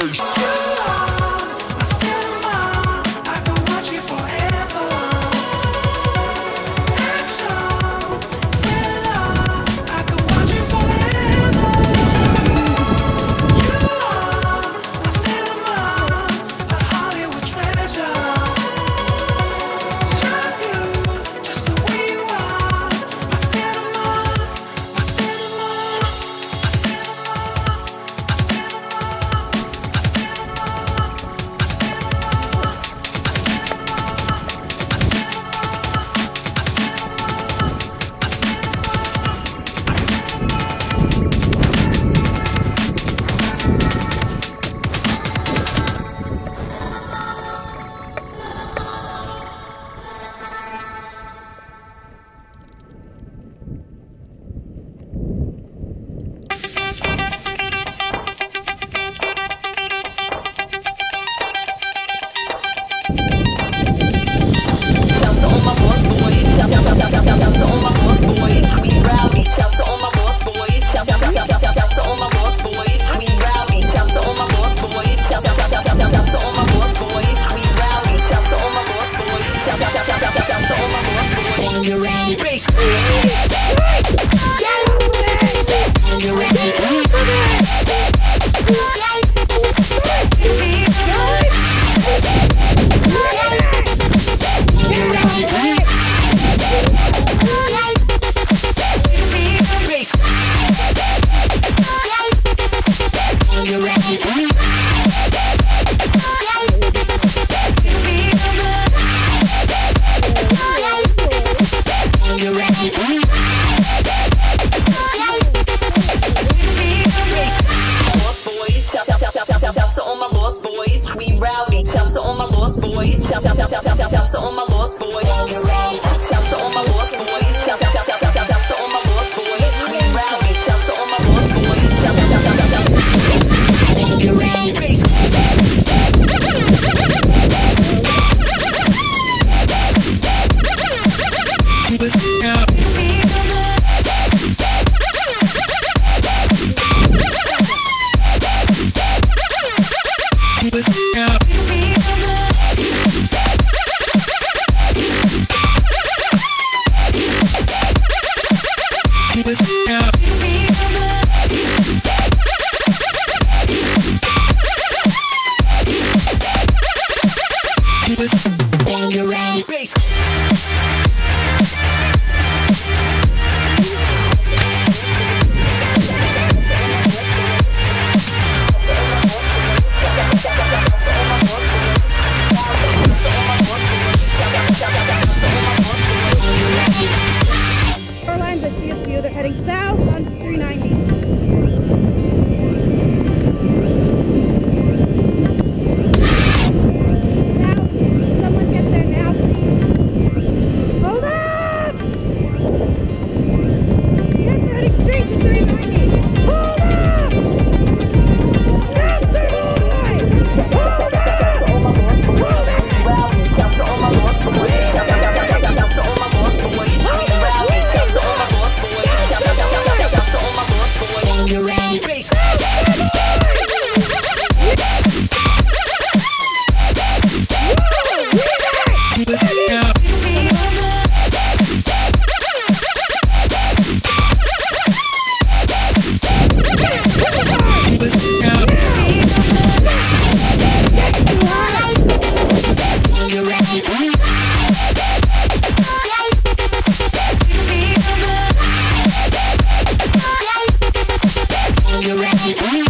face. Shout, to all my boys. We rowdy. To all my boys. Shout, shout, shout, shout, shout, shout to all my boss boys. We rowdy. Shout to all my boss boys. Shout, shout, shout, shout, shout, shout to all my it. you ready?